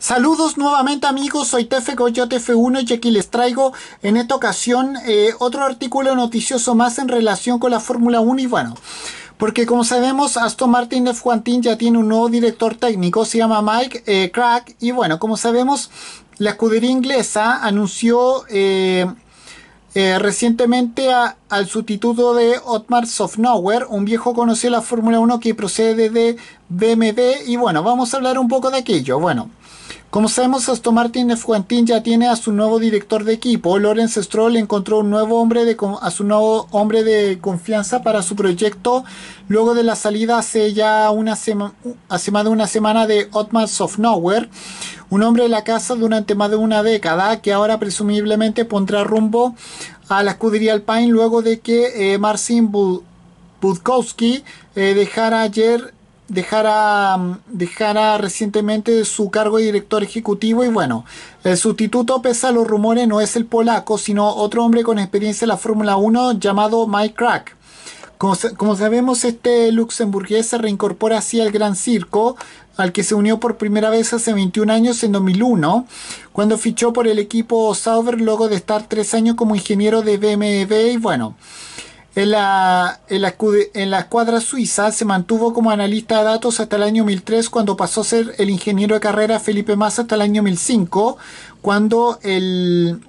Saludos nuevamente amigos, soy Tefe Coyote F1 y aquí les traigo en esta ocasión eh, otro artículo noticioso más en relación con la Fórmula 1 y bueno, porque como sabemos Aston Martin F1 Team ya tiene un nuevo director técnico, se llama Mike eh, Crack y bueno, como sabemos la escudería inglesa anunció eh, recientemente al sustituto de Otmar Sofnauer, un viejo conocido de la Fórmula 1 que procede de BMW y bueno, vamos a hablar un poco de aquello, bueno. Como sabemos, Aston Martin F1 ya tiene a su nuevo director de equipo. Lawrence Stroll encontró un nuevo hombre de, a su nuevo hombre de confianza para su proyecto luego de la salida hace ya una hace más de una semana de Otmar Sofnauer, un hombre de la casa durante más de una década que ahora presumiblemente pondrá rumbo a la escudería Alpine luego de que eh, Marcin Budkowski eh, dejara ayer dejara, recientemente su cargo de director ejecutivo y bueno, el sustituto pese a los rumores no es el polaco, sino otro hombre con experiencia en la Fórmula 1 llamado Mike Crack. Como, sabemos, este luxemburgués se reincorpora así al Gran Circo, al que se unió por primera vez hace 21 años en 2001, cuando fichó por el equipo Sauber luego de estar tres años como ingeniero de BMW y bueno, en la, en, la, escuadra suiza se mantuvo como analista de datos hasta el año 2003 cuando pasó a ser el ingeniero de carrera Felipe Massa hasta el año 2005 cuando el,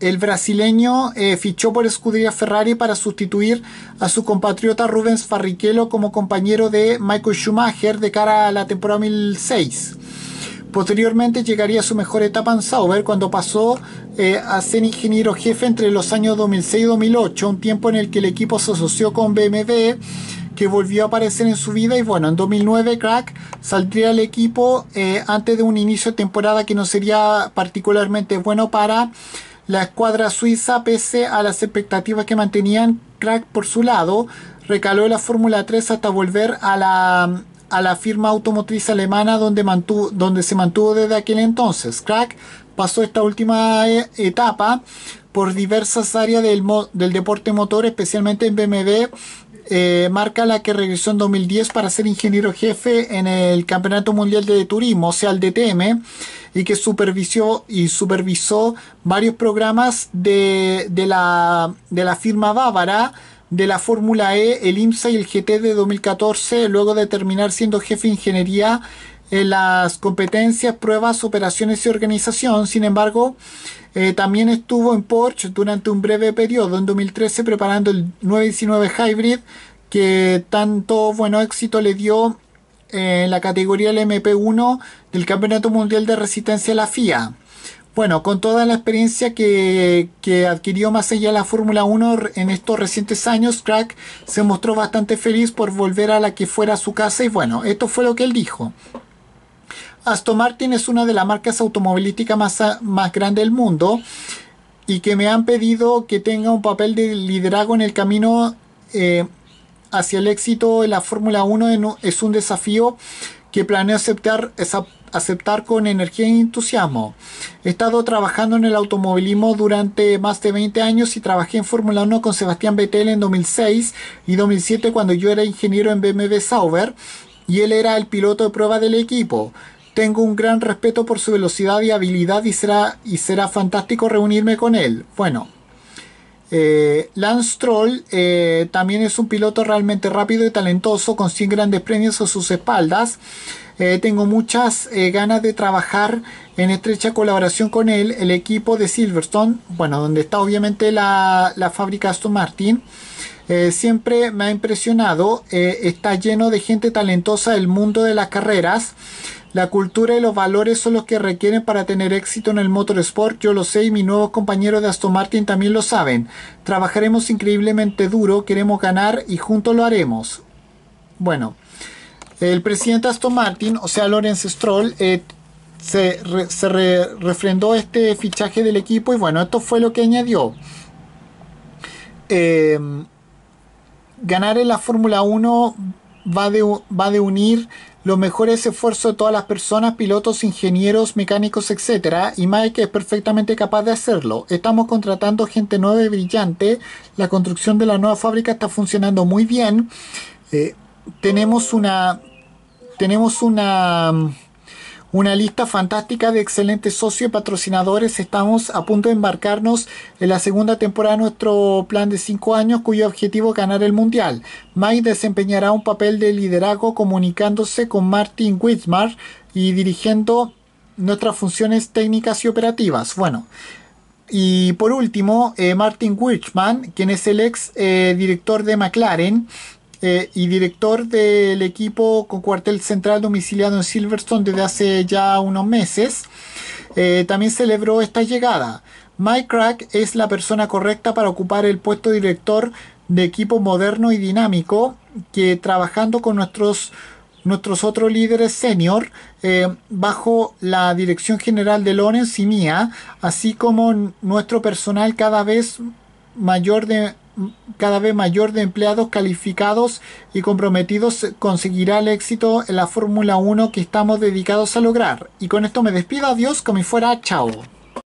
el brasileño eh, fichó por escudería Ferrari para sustituir a su compatriota Rubens Barrichello como compañero de Michael Schumacher de cara a la temporada 2006. Posteriormente llegaría su mejor etapa en Sauber cuando pasó eh, a ser ingeniero jefe entre los años 2006 y 2008, un tiempo en el que el equipo se asoció con BMW que volvió a aparecer en su vida. Y bueno, en 2009 Crack saldría al equipo eh, antes de un inicio de temporada que no sería particularmente bueno para la escuadra suiza pese a las expectativas que mantenían Crack por su lado, recaló la Fórmula 3 hasta volver a la a la firma automotriz alemana donde, mantuvo, donde se mantuvo desde aquel entonces. Crack pasó esta última eh, etapa por diversas áreas del, del deporte motor, especialmente en BMW, eh, marca la que regresó en 2010 para ser ingeniero jefe en el Campeonato Mundial de Turismo, o sea, el DTM, y que supervisó y supervisó varios programas de, de, la, de la firma bávara de la Fórmula E, el IMSA y el GT de 2014, luego de terminar siendo jefe de ingeniería en las competencias, pruebas, operaciones y organización. Sin embargo, eh, también estuvo en Porsche durante un breve periodo, en 2013, preparando el 919 Hybrid, que tanto bueno éxito le dio en la categoría del MP1 del Campeonato Mundial de Resistencia a la FIA. Bueno, con toda la experiencia que, adquirió más allá de la Fórmula 1 en estos recientes años, Crack se mostró bastante feliz por volver a la que fuera su casa y bueno, esto fue lo que él dijo. Aston Martin es una de las marcas automovilísticas más, más grandes del mundo y que me han pedido que tenga un papel de liderazgo en el camino eh, hacia el éxito en la Fórmula 1 es un desafío que planeo aceptar esa aceptar con energía y entusiasmo. He estado trabajando en el automovilismo durante más de 20 años y trabajé en Fórmula 1 con Sebastián Vettel en 2006 y 2007 cuando yo era ingeniero en BMW Sauber y él era el piloto de prueba del equipo. Tengo un gran respeto por su velocidad y habilidad y será, y será fantástico reunirme con él. Bueno, eh, Lance Stroll eh, también es un piloto realmente rápido y talentoso con 100 grandes premios a sus espaldas. Eh, tengo muchas eh, ganas de trabajar en estrecha colaboración con él, el equipo de Silverstone, bueno, donde está obviamente la, fábrica Aston Martin. Siempre me ha impresionado, está lleno de gente talentosa del mundo de las carreras. La cultura y los valores son los que requieren para tener éxito en el motorsport. Yo lo sé y mis nuevos compañeros de Aston Martin también lo saben. Trabajaremos increíblemente duro, queremos ganar y juntos lo haremos. Bueno, el presidente Aston Martin, o sea, Lawrence Stroll, eh, se, refrendó este fichaje del equipo y bueno, esto fue lo que añadió. Em, ganar en la Fórmula 1 va de, va de unir los mejores esfuerzos de todas las personas, pilotos, ingenieros, mecánicos, etc. Y Mike es perfectamente capaz de hacerlo. Estamos contratando gente nueva y brillante. La construcción de la nueva fábrica está funcionando muy bien. Eh, tenemos una tenemos una, una lista fantástica de excelentes socios y patrocinadores. Estamos a punto de embarcarnos en la segunda temporada de nuestro plan de 5 años cuyo objetivo es ganar el Mundial. Mike desempeñará un papel de liderazgo comunicándose con Martin Wismar y dirigiendo nuestras funciones técnicas y operativas. Bueno, y por último, eh, Martin Wichman, quien es el ex eh, director de McLaren eh, y director del equipo con cuartel central domiciliado en Silverstone desde hace ya unos meses, también celebró esta llegada. Mike Crack es la persona correcta para ocupar el puesto de director de equipo moderno y dinámico que trabajando con nuestros nuestros otros líderes senior eh, bajo la dirección general de Lorenz y mía, así como nuestro personal cada vez mayor de cada vez mayor de empleados calificados y comprometidos conseguirá el éxito en la Fórmula 1 que estamos dedicados a lograr. Y con esto me despido, adiós, como fuera chao.